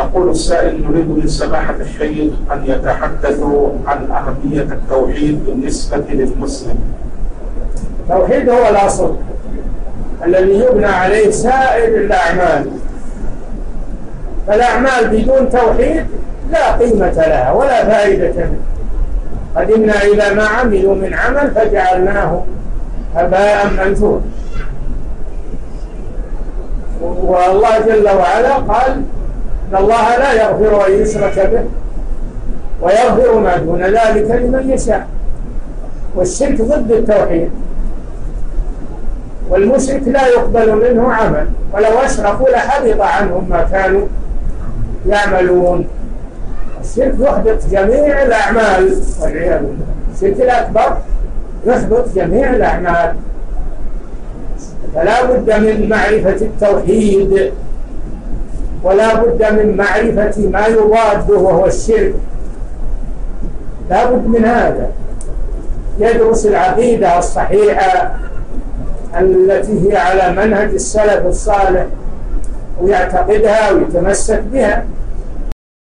يقول السائل يريد من سماحة الشيخ أن يتحدثوا عن أهمية التوحيد بالنسبة للمسلم. التوحيد هو الأصل الذي يبنى عليه سائر الأعمال. فالأعمال بدون توحيد لا قيمة لها ولا فائدة منها قدمنا إلى ما عملوا من عمل فجعلناه هباء منثورا. والله جل وعلا قال إن الله لا يغفر أن يشرك به ويغفر ما دون ذلك لمن يشاء. والشرك ضد التوحيد. والمشرك لا يقبل منه عمل. ولو أشركوا لحبط عنهم ما كانوا يعملون. الشرك يحبط جميع الأعمال. والعياذ بالله. الشرك الأكبر يحبط جميع الأعمال. فلا بد من معرفة التوحيد. ولا بد من معرفة ما يضاده وهو الشرك. لا بد من هذا. يدرس العقيدة الصحيحة التي هي على منهج السلف الصالح ويعتقدها ويتمسك بها.